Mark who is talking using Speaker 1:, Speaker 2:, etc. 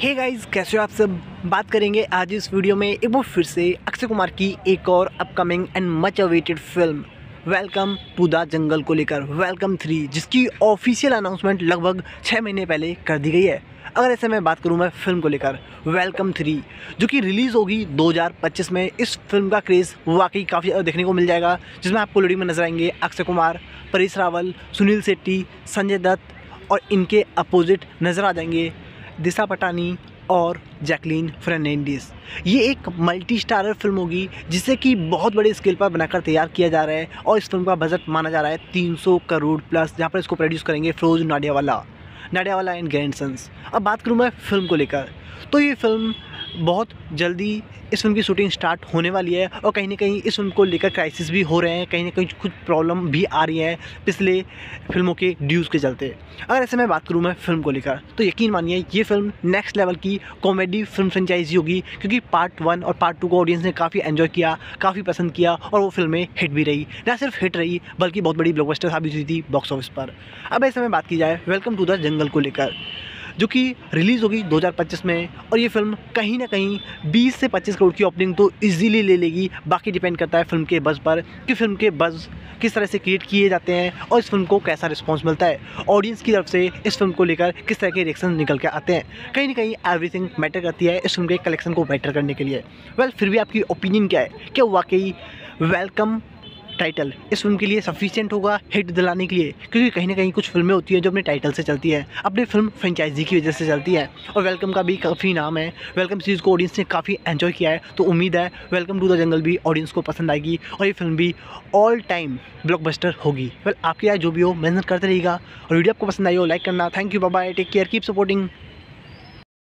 Speaker 1: Hey guys कैसे हो आप सब? बात करेंगे आज इस वीडियो में एक बार फिर से अक्षय कुमार की एक और upcoming and much awaited film welcome to the jungle को लेकर वेलकम थ्री जिसकी ऑफिशियल अनाउंसमेंट लगभग छः महीने पहले कर दी गई है। अगर ऐसे मैं बात करूँ मैं फ़िल्म को लेकर वेलकम थ्री जो कि रिलीज़ होगी 2025 में। इस फ़िल्म का क्रेज़ वाकई काफ़ी देखने को मिल जाएगा, जिसमें आपको लोडिंग में नज़र आएँगे अक्षय कुमार, परेश रावल, सुनील शेट्टी, संजय दत्त और इनके अपोजिट नज़र आ जाएँगे। दिशा पटानी और जैकलीन फर्नांडिस। ये एक मल्टी स्टारर फ़िल्म होगी, जिसे कि बहुत बड़े स्केल पर बनाकर तैयार किया जा रहा है और इस फ़िल्म का बजट माना जा रहा है 300 करोड़ प्लस जहाँ पर इसको प्रोड्यूस करेंगे फिरोज नाडियावाला नाडियावाला एंड ग्रैंडसन्स अब बात करूँ मैं फ़िल्म को लेकर तो ये फ़िल्म बहुत जल्दी इस फ़िल्म की शूटिंग स्टार्ट होने वाली है और कहीं ना कहीं इस फ़िल्म को लेकर क्राइसिस भी हो रहे हैं, कहीं ना कहीं कुछ प्रॉब्लम भी आ रही है पिछले फ़िल्मों के ड्यूज़ के चलते। अगर ऐसे मैं बात करूँ मैं फ़िल्म को लेकर तो यकीन मानिए ये फ़िल्म नेक्स्ट लेवल की कॉमेडी फ़िल्म फ्रेंचाइजी होगी, क्योंकि पार्ट वन और पार्ट टू को ऑडियंस ने काफ़ी एंजॉय किया, काफ़ी पसंद किया और वो फ़िल्में हिट भी रही। ना सिर्फ़ हिट रही, बल्कि बहुत बड़ी ब्लॉकबस्टर साबित हुई थी बॉक्स ऑफ़िस पर। अब ऐसे में बात की जाए वेलकम टू द जंगल को लेकर। जो कि रिलीज़ होगी 2025 में, और ये फ़िल्म कहीं ना कहीं 20 से 25 करोड़ की ओपनिंग तो इजीली ले लेगी। बाकी डिपेंड करता है फ़िल्म के बज़ पर कि फ़िल्म के बज़ किस तरह से क्रिएट किए जाते हैं और इस फ़िल्म को कैसा रिस्पॉन्स मिलता है। ऑडियंस की तरफ़ से इस फ़िल्म को लेकर किस तरह के रिएक्शन निकल के आते हैं। कहीं ना कहीं एवरीथिंग मैटर करती है इस फ़िल्म के कलेक्शन को बेटर करने के लिए। वेल फिर भी आपकी ओपिनियन क्या है? क्या वाकई वेलकम टाइटल इस फ़िल्म के लिए सफिशियंट होगा हिट दिलाने के लिए, क्योंकि कहीं ना कहीं कुछ फ़िल्में होती हैं जो अपने टाइटल से चलती है, अपनी फ़िल्म फ्रेंचाइजी की वजह से चलती है। और वेलकम का भी काफ़ी नाम है। वेलकम सीरीज़ को ऑडियंस ने काफ़ी एंजॉय किया है तो उम्मीद है वेलकम टू द जंगल भी ऑडियंस को पसंद आएगी और ये फ़िल्म भी ऑल टाइम ब्लॉकबस्टर होगी। वेल आपकी राय जो भी हो, मेहनत करते रहेगा और वीडियो आपको पसंद आई हो लाइक करना। Thank you bye take care keep supporting